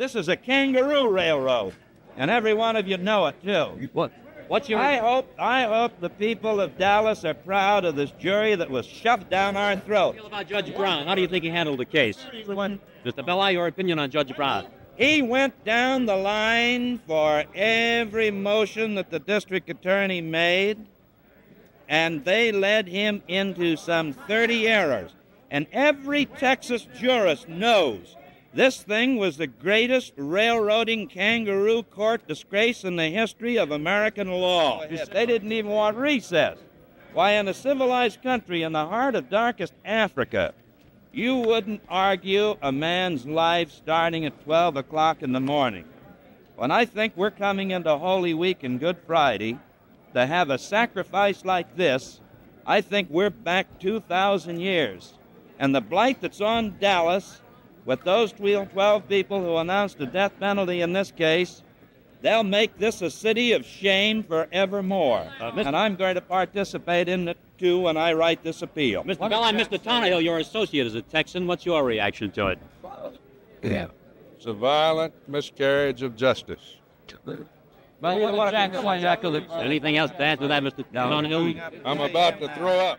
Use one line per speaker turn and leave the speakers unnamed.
This is a kangaroo railroad, and every one of you know it too.
What? What's your?
I hope I hope the people of Dallas are proud of this jury that was shoved down our throat.
Feel about Judge Brown. How do you think he handled the case? Mr. Belli, your opinion on Judge Brown?
He went down the line for every motion that the district attorney made, and they led him into some 30 errors. And every Texas jurist knows this thing was the greatest railroading kangaroo court disgrace in the history of American law. They didn't even want recess. Why, in a civilized country in the heart of darkest Africa, you wouldn't argue a man's life starting at 12 o'clock in the morning. When I think we're coming into Holy Week and Good Friday to have a sacrifice like this, I think we're back 2,000 years. And the blight that's on Dallas with those 12 people who announced the death penalty in this case, they'll make this a city of shame forevermore.
Uh,
and I'm going to participate in it too when I write this appeal.
Mr. Belli, Mr. Tonahill, your associate is a Texan. What's your reaction to it?
Yeah. It's a violent miscarriage of justice.
Anything else to add to that, Mr. Tonahill?
I'm about to throw up.